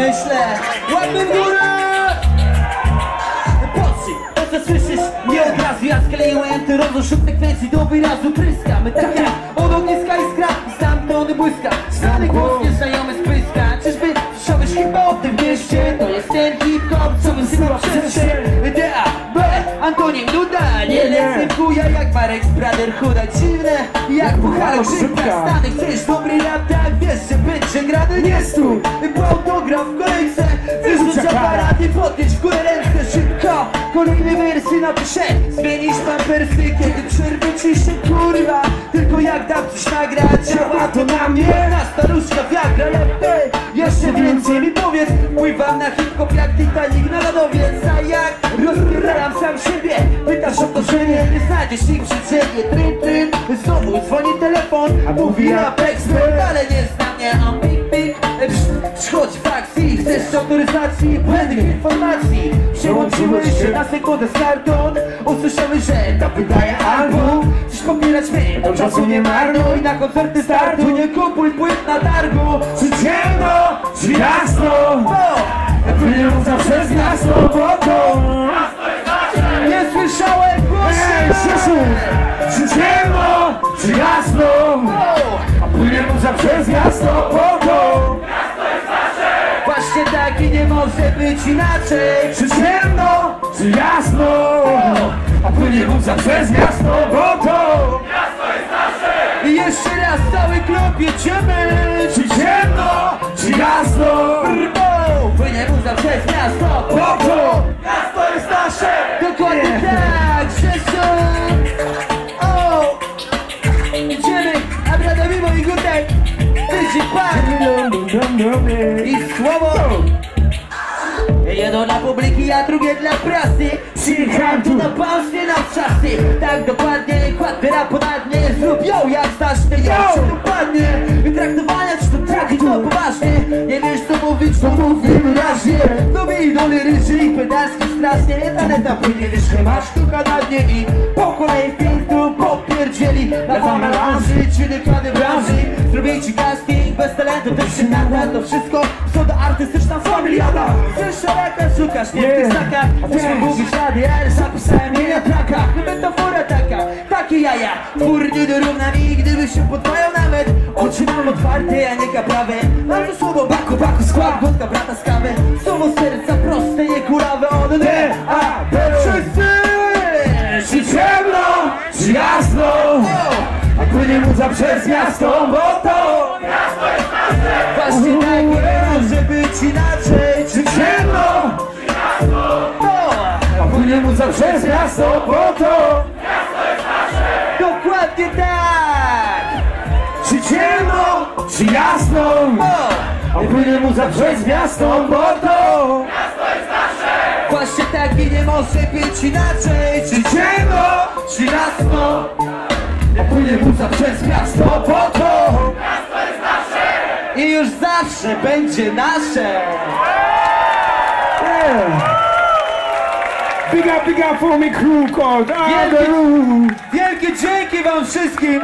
Myślę, łapy w górę! Patrzcie, to co słyszysz, nie od razu Ja skleiłem ty rozruszów sekwencji do wyrazu. Pryskamy tak jak od ogniska iskra stamtąd błyska. Znany głos nieznajomy z pyska Czyżby słyszałeś chyba o tym mieście? To jest ten hip-hop, co wysyła przez się. D, A, B, Antonim Duda. Nie lecę w jak Marek z Brotherhooda. Dziwne, jak pucharo szybka Stany chcesz dobry rap, tak wiesz, że będzie grany Kolejne wersy napiszę Zmienisz pampersy, kiedy przerwę ci się kurwa. Tylko jak dam coś nagrać, działa to na mnie. Na staruszka wiagra, lepiej Jeszcze więcej mi powiedz. Pływam na hip-hop jak Titanic na A jak rozpierdalam sam siebie Pytasz o to, że nie, nie znajdziesz ich życzenie Tryn, tryn, znowu dzwoni telefon A mówi ekspert, ale nie zna autoryzacji, błędnych informacji. Przełączyłeś się na sekundę z karton Usłyszałem, że to wydaje album Chcesz popierać mnie, to czasu nie marnuj Na koncerty startu nie kupuj płyt na targu. Czy ciemno, czy jasno Płyną zawsze z miasto wodą Nie Właśnie tak i nie może być inaczej Czy ciemno, czy jasno A płyną zawsze z miasto wodą I jeszcze raz cały klub jedziemy Czy ciemno, czy jasno Brbo! Płynie muza przez miasto Wodą Miasto jest nasze Dokładnie tak, Grzesiu! O! Idziemy, Abradowimo i Gutek! Wyjdzie pan! I słowo! Publiki, a drugie dla prasy. Przyjechałem tu na pauz, nie na czasy. Tak dokładnie, kładę rap ponadnie Zrób ją jak mnie, ja się dokładnie Traktowania czy to tak i to poważnie. Nie wiesz co mówić, to mów wyraźnie. To mi ryży i pedalski strasznie Talenta płynie, wiesz, że masz sztuka na dnie I po kolei tu popierdzieli. Na dwa melanży, czy dekady branży. Zrobię ci casting, bez talentu też się nada To wszystko, co do artystyczna familiada. Chcesz szeraka, szukasz nie w tych snakach Chcesz mówić rady, ale zapisałem je na trakach. Metafora taka, takie jaja. Twór nie dorówna mi, gdyby się podwają nawet. Oczy mam otwarte, a nie kaprawe Mam to słowo baku, baku, skład, wódka brata z kawy. Słowo serca proste, nie kulawe Od D, A, B, wszyscy Czy ciemno, czy jasno A płynie muza przez miasto wodą Właśnie tak. nie może inaczej Czy ciemno, O! a płynie muza przez miasto wodą Dokładnie tak! Czy ciemno, czy jasno O! A płynie muza przez miasto wodą Właśnie tak i nie może być inaczej Czy ciemno, Czy jasno? a płynie muza przez miasto wodą I już zawsze będzie nasze! Yeah. Big up, big up for me crew called Wielkie dzięki wam wszystkim!